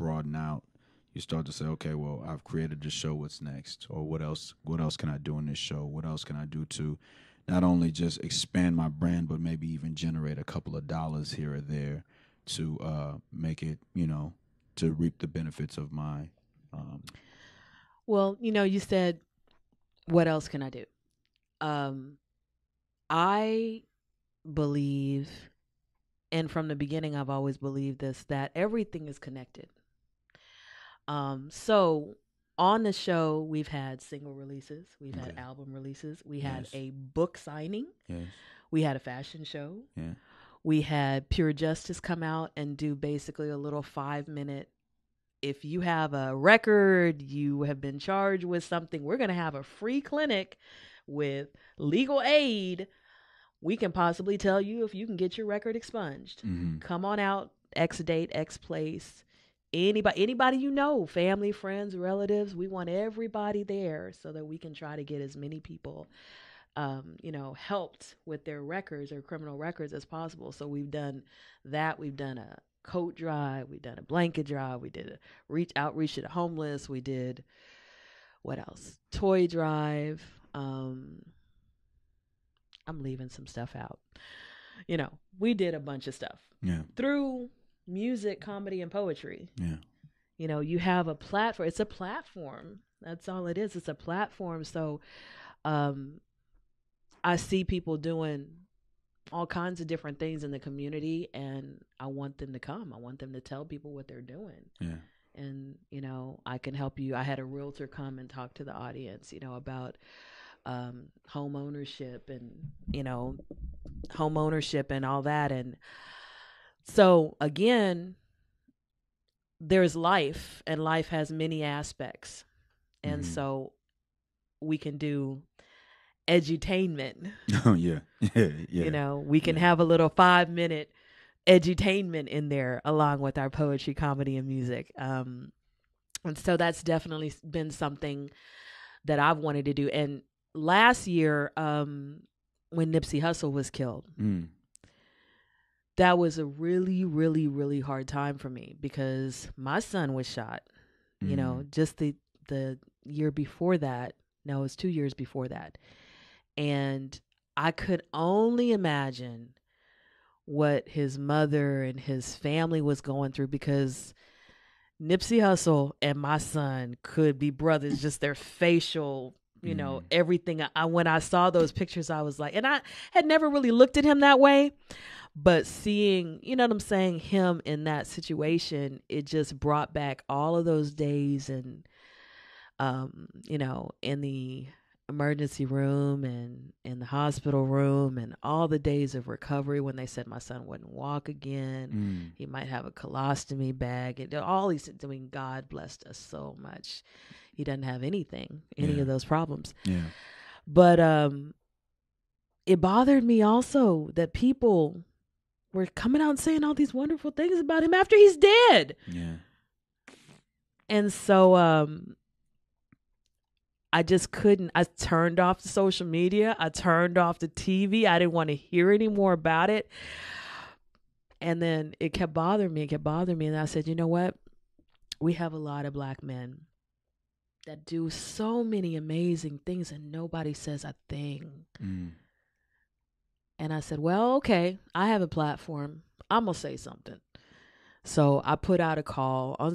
broaden out. You start to say, okay, well, I've created this show. What's next? Or what else? What else can I do in this show? What else can I do to not only just expand my brand, but maybe even generate a couple of dollars here or there to uh, make it, you know, to reap the benefits of my. Um, Well, you know, you said, what else can I do? Um, I believe, and from the beginning, I've always believed this that everything is connected. Um, so on the show, we've had single releases, we've had album releases, we had a book signing, yes. we had a fashion show, Yeah. we had Pure Justice come out and do basically a little five minute. If you have a record, you have been charged with something, we're going to have a free clinic with legal aid. We can possibly tell you if you can get your record expunged. hmm Come on out, X date, X place. Anybody, anybody you know, family, friends, relatives, we want everybody there so that we can try to get as many people um, you know, helped with their records or criminal records as possible. So we've done that. We've done a coat drive. We've done a blanket drive. We did a reach outreach to the homeless. We did what else? Toy drive. Um, I'm leaving some stuff out. You know, we did a bunch of stuff Yeah. through music, comedy, and poetry. Yeah. you know you have a platform it's a platform. That's all it is it's a platform. So um i see people doing all kinds of different things in the community and i want them to come. I want them to tell people what they're doing. Yeah. and you know i can help you. I had a realtor come and talk to the audience you know about um home ownership and you know home ownership and all that. And so again there's life and life has many aspects and Mhm. so we can do edutainment Oh yeah. Yeah. Yeah. you know we can Yeah. have a little five minute edutainment in there along with our poetry comedy and music um and so that's definitely been something that i've wanted to do and last year um when nipsey hussle was killed Mm. That was a really really really hard time for me because my son was shot you know mm. just the the year before that no it was two years before that. And i could only imagine what his mother and his family was going through because nipsey hussle and my son could be brothers just their facial you know Mhm. everything I, when i saw those pictures i was like and i had never really looked at him that way but seeing you know what i'm saying him in that situation it just brought back all of those days and um you know in the emergency room and in the hospital room and all the days of recovery when they said my son wouldn't walk again Mm. he might have a colostomy bag and all these i mean god blessed us so much he doesn't have anything any Yeah. of those problems Yeah. but um it bothered me also that people were coming out and saying all these wonderful things about him after he's dead Yeah. and so um I just couldn't I turned off the social media, I turned off the TV. I didn't want to hear any more about it. And then it kept bothering me, it kept bothering me and I said, "You know what? We have a lot of black men that do so many amazing things and nobody says a thing." Mm. And I said, Well, okay, I have a platform. I'm going to say something. So I put out a call on